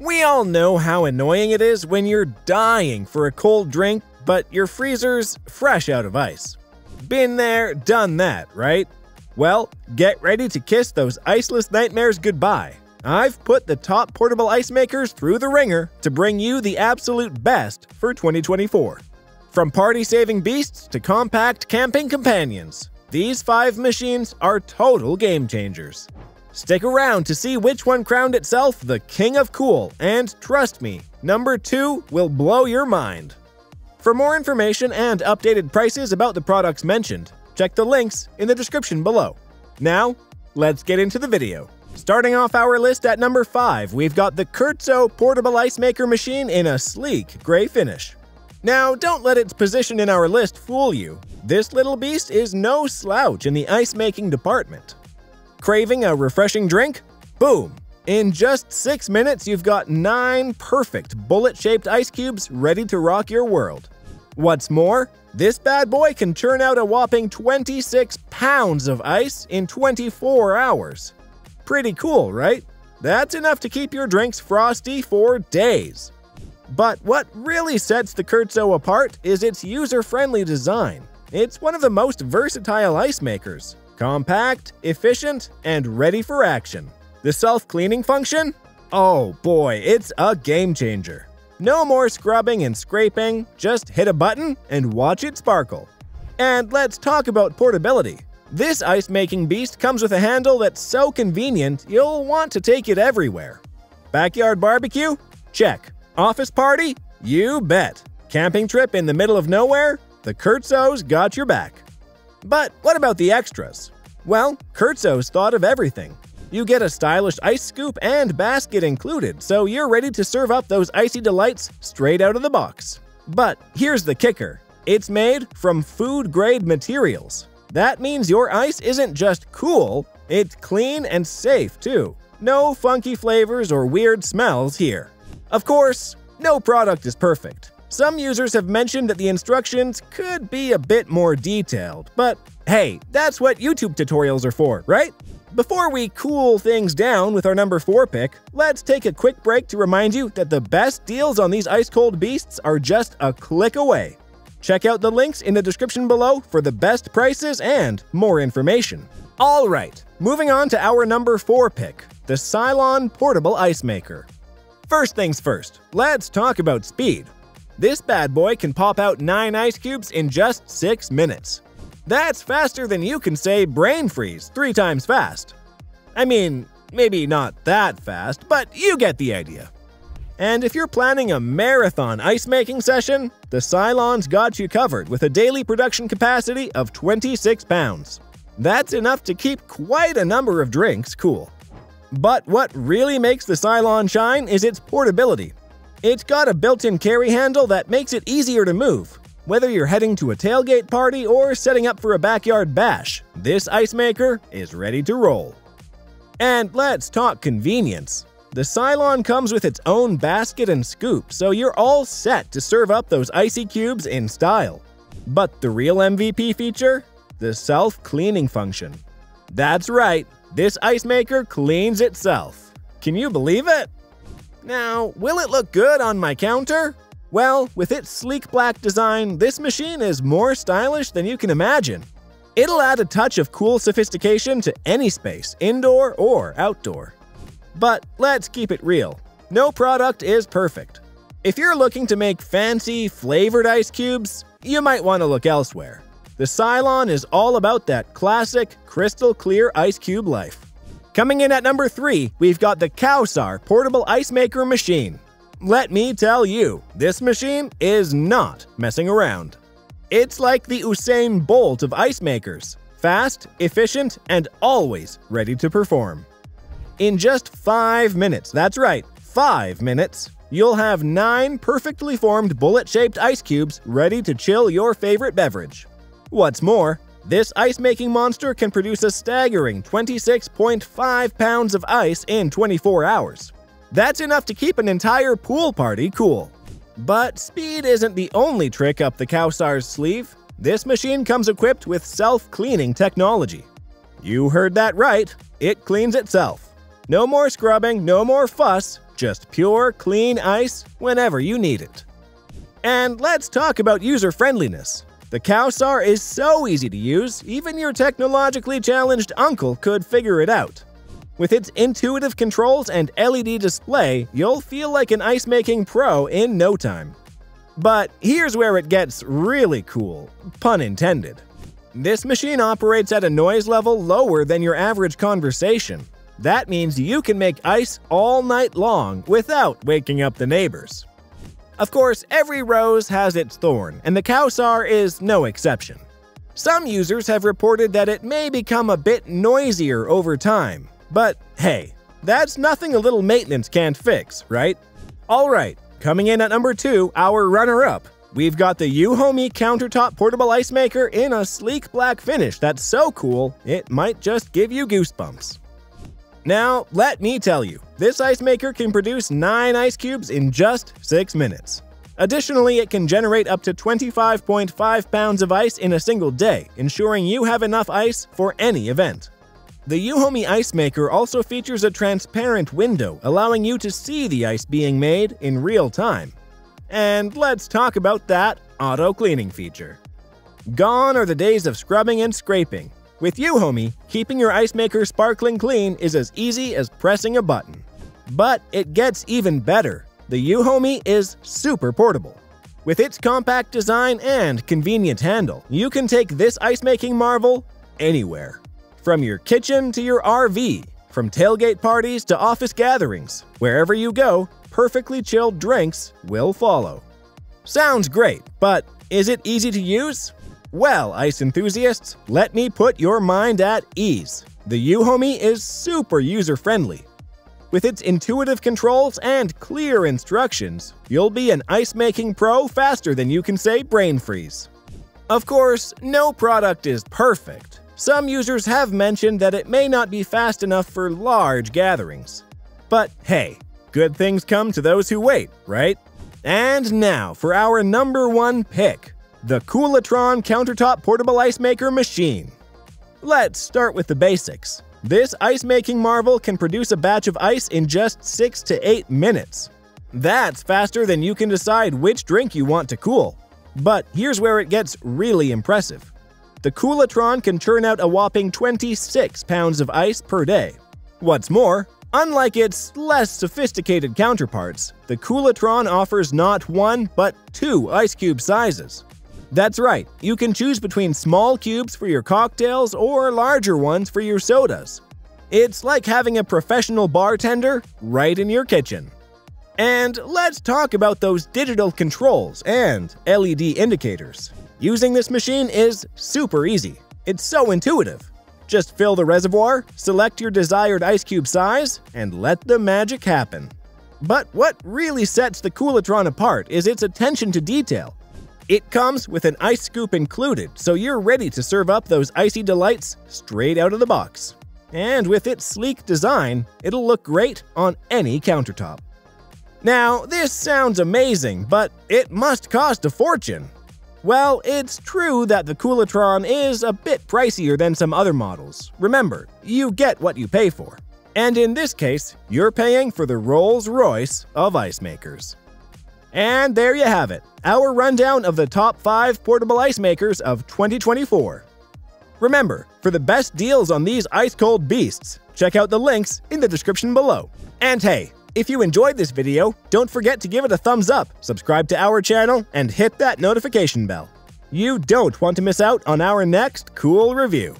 We all know how annoying it is when you're dying for a cold drink, but your freezer's fresh out of ice. Been there, done that, right? Well, get ready to kiss those iceless nightmares goodbye. I've put the top portable ice makers through the ringer to bring you the absolute best for 2024. From party saving beasts to compact camping companions, these five machines are total game changers. Stick around to see which one crowned itself the King of Cool, and trust me, number two will blow your mind. For more information and updated prices about the products mentioned, check the links in the description below. Now, let's get into the video. Starting off our list at number 5, we've got the Crzoe Portable Ice Maker Machine in a sleek gray finish. Now, don't let its position in our list fool you. This little beast is no slouch in the ice making department. Craving a refreshing drink? Boom! In just 6 minutes, you've got 9 perfect bullet shaped ice cubes ready to rock your world. What's more, this bad boy can churn out a whopping 26 pounds of ice in 24 hours. Pretty cool, right? That's enough to keep your drinks frosty for days. But what really sets the Crzoe apart is its user-friendly design. It's one of the most versatile ice makers. Compact, efficient, and ready for action. The self-cleaning function? Oh boy, it's a game changer. No more scrubbing and scraping, just hit a button and watch it sparkle. And let's talk about portability. This ice making beast comes with a handle that's so convenient you'll want to take it everywhere. Backyard barbecue? Check. Office party? You bet. Camping trip in the middle of nowhere? The Crzoe's got your back. But what about the extras? Well, Crzoe's thought of everything. You get a stylish ice scoop and basket included, so you're ready to serve up those icy delights straight out of the box. But here's the kicker it's made from food grade materials. That means your ice isn't just cool, it's clean and safe too. No funky flavors or weird smells here. Of course, no product is perfect. Some users have mentioned that the instructions could be a bit more detailed, but hey, that's what YouTube tutorials are for, right? Before we cool things down with our number 4 pick, let's take a quick break to remind you that the best deals on these ice cold beasts are just a click away. Check out the links in the description below for the best prices and more information. Alright, moving on to our number 4 pick, the Silonn Portable Ice Maker. First things first, let's talk about speed. This bad boy can pop out 9 ice cubes in just 6 minutes. That's faster than you can say brain freeze three times fast. I mean, maybe not that fast, but you get the idea. And if you're planning a marathon ice making session, the Silonn's got you covered with a daily production capacity of 26 pounds. That's enough to keep quite a number of drinks cool. But what really makes the Silonn shine is its portability. It's got a built-in carry handle that makes it easier to move. Whether you're heading to a tailgate party or setting up for a backyard bash, this ice maker is ready to roll. And let's talk convenience. The Silonn comes with its own basket and scoop, so you're all set to serve up those icy cubes in style. But the real MVP feature? The self-cleaning function. That's right, this ice maker cleans itself. Can you believe it? Now, will it look good on my counter? Well, with its sleek black design, this machine is more stylish than you can imagine. It'll add a touch of cool sophistication to any space, indoor or outdoor. But let's keep it real. No product is perfect. If you're looking to make fancy, flavored ice cubes, you might want to look elsewhere. The Silonn is all about that classic, crystal clear ice cube life. Coming in at number 3, we've got the Cowsar Portable Ice Maker Machine. Let me tell you, this machine is not messing around. It's like the Usain Bolt of ice makers fast, efficient, and always ready to perform. In just 5 minutes, that's right, 5 minutes, you'll have 9 perfectly formed bullet shaped ice cubes ready to chill your favorite beverage. What's more, this ice making monster can produce a staggering 26.5 pounds of ice in 24 hours. That's enough to keep an entire pool party cool. But speed isn't the only trick up the Cowsar's sleeve. This machine comes equipped with self-cleaning technology. You heard that right, it cleans itself. No more scrubbing, no more fuss, Just pure, clean ice whenever you need it. And let's talk about user friendliness. The Cowsar is so easy to use, even your technologically challenged uncle could figure it out. With its intuitive controls and LED display, you'll feel like an ice making pro in no time. But here's where it gets really cool, pun intended. This machine operates at a noise level lower than your average conversation. That means you can make ice all night long without waking up the neighbors. Of course, every rose has its thorn, and the Cowsar is no exception. Some users have reported that it may become a bit noisier over time, but hey, that's nothing a little maintenance can't fix, right? Alright, coming in at number 2, our runner-up. We've got the Euhomy countertop portable ice maker in a sleek black finish that's so cool, it might just give you goosebumps. Now, let me tell you, this ice maker can produce 9 ice cubes in just 6 minutes. Additionally, it can generate up to 25.5 pounds of ice in a single day, ensuring you have enough ice for any event. The Euhomy Ice Maker also features a transparent window, allowing you to see the ice being made in real time. And let's talk about that auto cleaning feature. Gone are the days of scrubbing and scraping. With Euhomy, keeping your ice maker sparkling clean is as easy as pressing a button. But it gets even better. The Euhomy, is super portable. With its compact design and convenient handle, you can take this ice making marvel anywhere. From your kitchen to your RV, from tailgate parties to office gatherings, wherever you go, perfectly chilled drinks will follow. Sounds great, but is it easy to use? Well, ice enthusiasts, let me put your mind at ease. The Euhomy is super user-friendly. With its intuitive controls and clear instructions, you'll be an ice-making pro faster than you can say brain freeze. Of course, no product is perfect. Some users have mentioned that it may not be fast enough for large gatherings. But hey, good things come to those who wait, right? And now for our number one pick the Koolatron Countertop Portable Ice Maker Machine. Let's start with the basics. This ice making marvel can produce a batch of ice in just 6 to 8 minutes. That's faster than you can decide which drink you want to cool. But here's where it gets really impressive. The Koolatron can churn out a whopping 26 pounds of ice per day. What's more, unlike its less sophisticated counterparts, the Koolatron offers not one, but two ice cube sizes. That's right, you can choose between small cubes for your cocktails or larger ones for your sodas. It's like having a professional bartender right in your kitchen. And let's talk about those digital controls and LED indicators. Using this machine is super easy. It's so intuitive. Just fill the reservoir, select your desired ice cube size, and let the magic happen. But what really sets the Koolatron apart is its attention to detail. It comes with an ice scoop included, so you're ready to serve up those icy delights straight out of the box. And with its sleek design, it'll look great on any countertop. Now, this sounds amazing, but it must cost a fortune. Well, it's true that the Koolatron is a bit pricier than some other models. Remember, you get what you pay for. And in this case, you're paying for the Rolls Royce of ice makers. And there you have it, our rundown of the top 5 portable ice makers of 2024. Remember, for the best deals on these ice cold beasts, check out the links in the description below. And hey, if you enjoyed this video, don't forget to give it a thumbs up, subscribe to our channel, and hit that notification bell. You don't want to miss out on our next cool review.